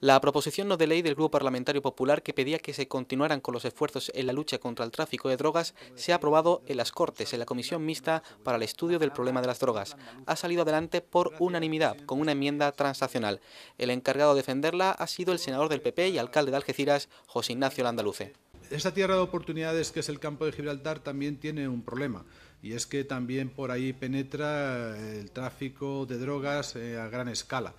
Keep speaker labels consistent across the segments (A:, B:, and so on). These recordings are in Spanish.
A: La proposición no de ley del Grupo Parlamentario Popular que pedía que se continuaran con los esfuerzos en la lucha contra el tráfico de drogas se ha aprobado en las Cortes, en la Comisión Mixta para el Estudio del Problema de las Drogas. Ha salido adelante por unanimidad, con una enmienda transaccional. El encargado de defenderla ha sido el senador del PP y alcalde de Algeciras, José Ignacio Landaluce.
B: Esta tierra de oportunidades que es el campo de Gibraltar también tiene un problema y es que también por ahí penetra el tráfico de drogas eh, a gran escala.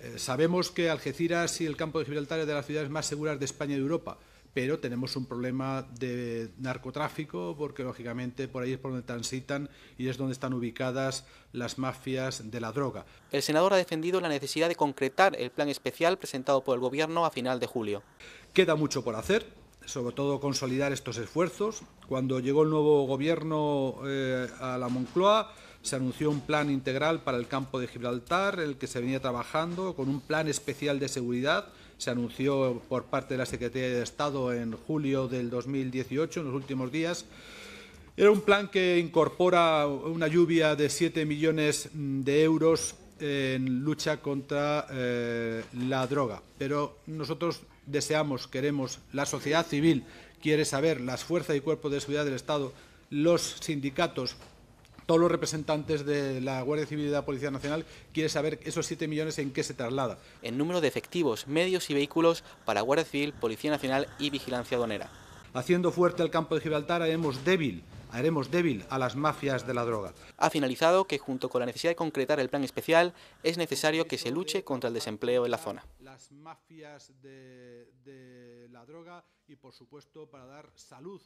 B: Eh, sabemos que Algeciras y el campo de Gibraltar es de las ciudades más seguras de España y de Europa, pero tenemos un problema de narcotráfico porque lógicamente por ahí es por donde transitan y es donde están ubicadas las mafias de la droga.
A: El senador ha defendido la necesidad de concretar el plan especial presentado por el Gobierno a final de julio.
B: Queda mucho por hacer, sobre todo consolidar estos esfuerzos. Cuando llegó el nuevo gobierno eh, a la Moncloa, se anunció un plan integral para el campo de Gibraltar, el que se venía trabajando, con un plan especial de seguridad. Se anunció por parte de la Secretaría de Estado en julio del 2018, en los últimos días. Era un plan que incorpora una lluvia de 7 millones de euros en lucha contra eh, la droga. Pero nosotros deseamos, queremos, la sociedad civil quiere saber, las fuerzas y cuerpos de seguridad del Estado, los sindicatos, todos los representantes de la Guardia Civil y de la Policía Nacional quiere saber esos 7 millones en qué se traslada.
A: En número de efectivos, medios y vehículos para Guardia Civil, Policía Nacional y Vigilancia Aduanera.
B: Haciendo fuerte el campo de Gibraltar haremos débil haremos débil a las mafias de la droga.
A: Ha finalizado que junto con la necesidad de concretar el plan especial es necesario que se luche contra el desempleo en la zona.
B: Las mafias de, de la droga y por supuesto para dar salud